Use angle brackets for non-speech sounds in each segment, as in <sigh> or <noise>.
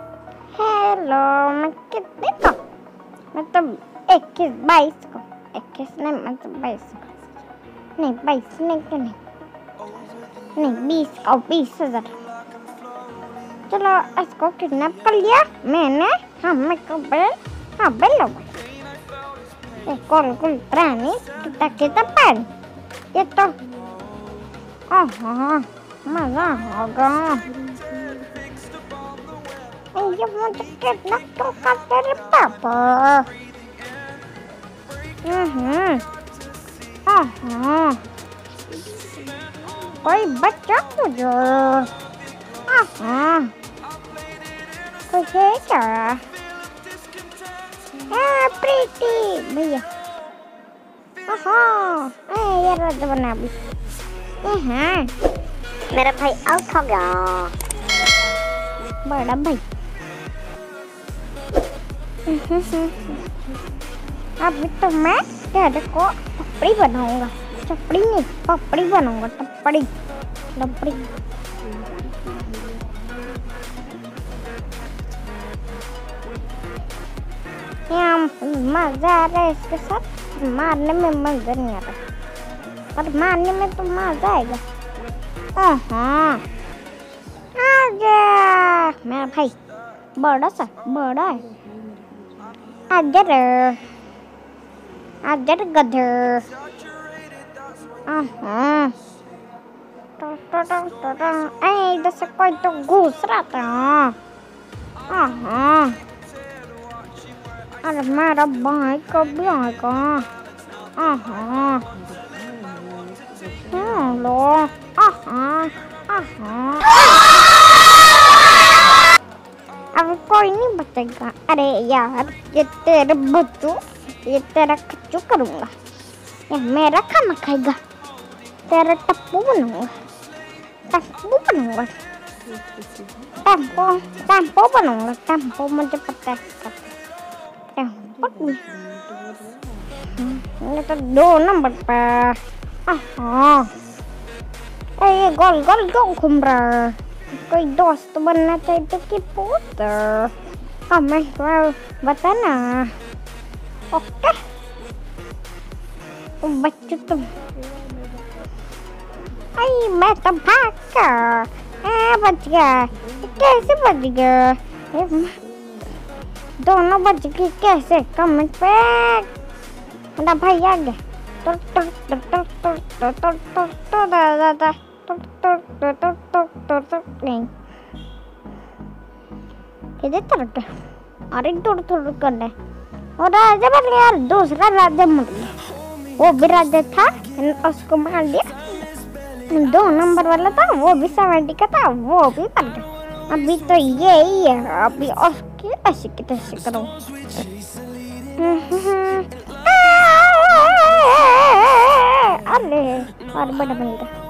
Hello मैं कितने को मतलब इक्कीस बाईस को इक्कीस नहीं मतलब बाईस को नहीं बाईस नहीं क्यों नहीं नहीं बीस का बीस हज़ार चलो इसको किडनैप कर लिया मैंने हाँ मैं को बेल हाँ बेल लो कॉल कुल प्राणी कितना कितना पानी ये तो हाँ मज़ा होगा and you wanted not to have any purple. Mm-hmm. Uh-huh. Quay bắt chắc rồi. Uh-huh. Cô thế chả. Ah, pretty. Bây giờ. Uh-huh. Ê, giờ rồi tôi nằm. Uh-huh. मेरा भाई आउट हो गया बड़ा भाई <laughs> अब तो मैं तेरे को पपड़ी बनाऊँगा। चपड़ी नहीं पपड़ी बनाऊँगा टपड़ी टपड़ी मज़ा आ रहा है इसके साथ। मारने में मज़ा नहीं आ रहा। पर मारने में तो मज़ा आएगा। हाँ आजा मेरा भाई, बड़ा सा, बड़ा है। I get her. I get a gutter. Uh-huh. Hey, that's a quite a Ej, right? Uh huh. I'm rata. Aha. Ale mera bajka, Uh huh. Uh-huh. Oh, Hello. Uh huh. Uh huh. कोई नहीं बचेगा अरे यार ये तेरे बच्चू ये तेरा खच्चू करूँगा ये मेरा खाना खाएगा तेरा टप्पू बनूंगा टप्पू बनूंगा टेम्पो टेम्पो बनूंगा टेम्पो मुझे पता है इसका टेम्पो ये तो दो नंबर पर हाँ ये गोल गोल क्यों घूम रहा है कोई दोस्त बनना चाहिए तो कि पूछ हाँ मैं बता ओके बच्चों तुम आई मैं तो भाग गया बच गया कैसे बच गया दोनों बच गए कैसे कमेंट पे मेरा भाई आ गया गया दूसरा गया वो भी था उसको मार दिया दो नंबर वाला था वो भी सेवेंटी का था वो भी बन गया अभी तो ये ही है अभी उसकी ऐसे की करो अरे और बड़ा बन गया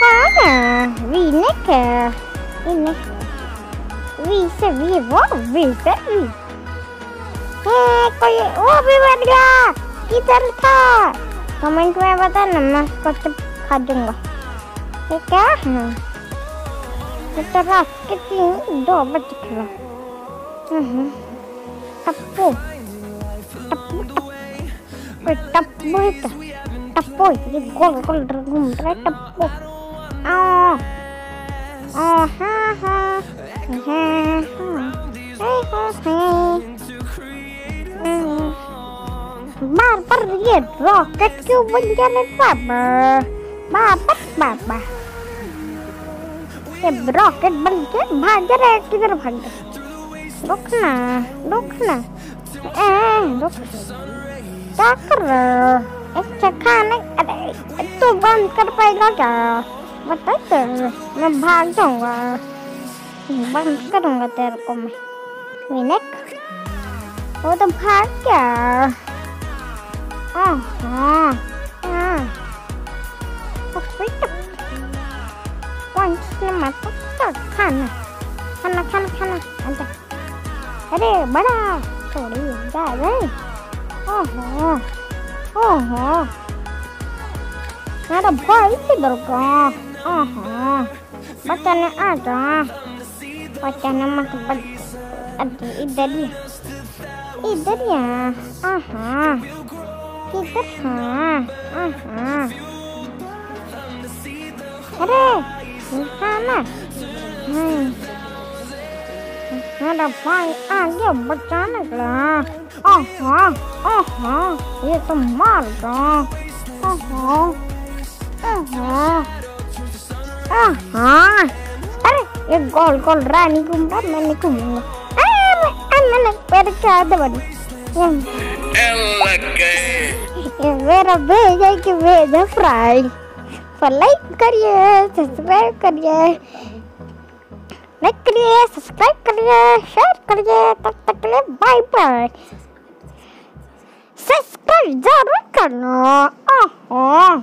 Sana, Vineke. Vineke. Vise, vi, se vi var vi. warga, kita retak. Komen kue apa nama kota kadung gak? Eka, kita tapu ini doa tapu tapu tapu tapu tapu itu, tapu, itu gol gol tapu tepu. Oh. Oh, ha, ha. Ha, ha. Hey, ha, ha. Ba bắt giật rocket kêu vinh cho nên ba bờ. Ba bắt ba ba. Em rocket binh chết mà chết ra kia nó phẳng. Đốt nè, đốt nè. À, đốt. Chắc rồi. Chắc khăn ấy. Tôi vẫn cần phải lo chờ. ಮತ್ತೆ ಭಾಗ್ದಂಗ ಬಂದ್ಕದಂಗ ತೇರ್ಕೊಮ್ಮೆ ವಿನಕ್ ಹೌದ ಭಾಗ್ಯ खाना खाना खाना खाना अच्छा अरे बड़ा थोड़ी जा रे ओहो ओहो मेरा भाई किधर का Oh, pacarnya ada. pacarnya mah tempat ada ida dia. Ida dia. Aha. Kita ha. Aha. Ada. Di. Hmm. Ada baik aja bacana lah. Aha. Aha. Itu marga. Aha. Aha. आहा अरे ये गोल गोल रानी घूम रहा मैं नहीं घूमूँगा। मेरा भेज है कि भेज है फ्राई। पर लाइक करिए सब्सक्राइब करिए। लाइक करिए सब्सक्राइब करिए शेयर करिए। तब तक के लिए बाय बाय सब्सक्राइब ज़रूर करना। ओहो